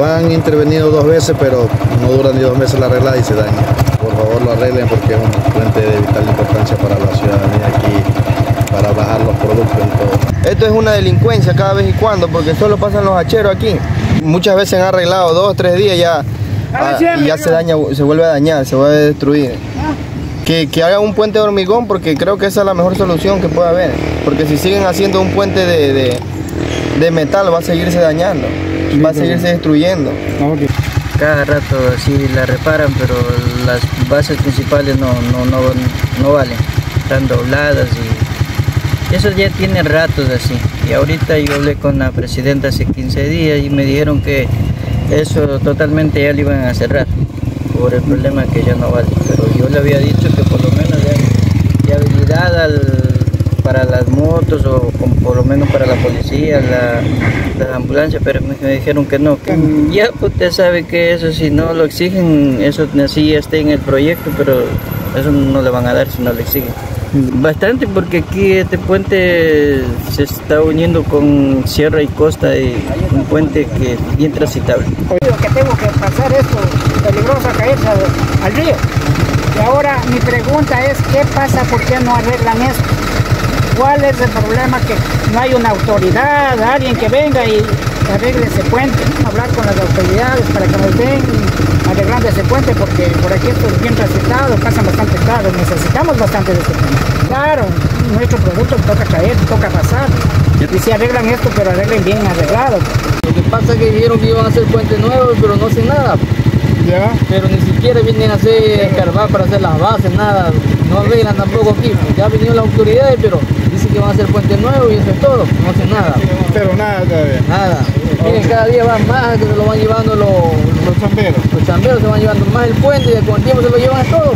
Lo han intervenido dos veces, pero no duran ni dos meses la arreglada y se daña. Por favor lo arreglen porque es un puente de vital importancia para la ciudadanía aquí, para bajar los productos y todo. Esto es una delincuencia cada vez y cuando, porque solo pasan los hacheros aquí. Muchas veces han arreglado dos, tres días ya, ah, y ya se daña, se vuelve a dañar, se vuelve a destruir. Que, que hagan un puente de hormigón porque creo que esa es la mejor solución que puede haber. Porque si siguen haciendo un puente de, de, de metal va a seguirse dañando, va a seguirse destruyendo. Cada rato así la reparan, pero las bases principales no, no, no, no valen. Están dobladas y eso ya tiene ratos así. Y ahorita yo hablé con la presidenta hace 15 días y me dijeron que eso totalmente ya lo iban a cerrar por el problema que ya no vale. Pero yo le había dicho que por lo menos de, de habilidad al para las motos o por lo menos para la policía, la, la ambulancia, pero me, dijeron que no. Que ya usted sabe que eso si no lo exigen, eso así está en el proyecto, pero eso no le van a dar si no lo exigen. Bastante porque aquí este puente se está uniendo con Sierra y Costa y un puente que es bien transitable. Que tengo que pasar esto peligrosa caerse al río. Y ahora mi pregunta es, ¿qué pasa? ¿Por qué no arreglan esto? ¿Cuál es el problema? Que no hay una autoridad, alguien que venga y arregle ese puente, hablar con las autoridades para que nos den arreglando ese puente, porque por aquí esto es bien transitado, pasan bastante carros, necesitamos bastante de este puente. Claro, nuestro producto toca caer, toca pasar, y si arreglan esto, pero arreglen bien arreglado. Lo que pasa es que dijeron que iban a hacer puentes nuevos, pero no hacen nada. ¿Ya? Pero ni siquiera vienen a hacer escarbar para hacer las bases, nada, no arreglan tampoco aquí. Ya vinieron las autoridades, pero que van a hacer puentes nuevos y eso es todo, no hacen nada. Pero nada todavía. Nada. Miren, cada día van más, que se lo van llevando los, Los chamberos. los chamberos, se van llevando más el puente y con el tiempo se lo llevan a todo.